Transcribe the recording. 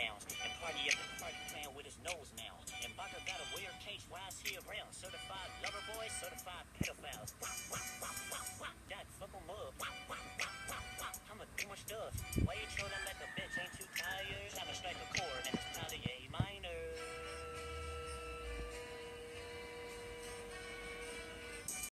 nouns. And party at the party playing with his nose now. And Baka got a weird case, why is he around? Certified lover boy, certified pedophiles. Wah, wah, wah, wah, wah. Dot, fuck em up. Wah, wah, wah, wah, wah. I'ma do my stuff. Why you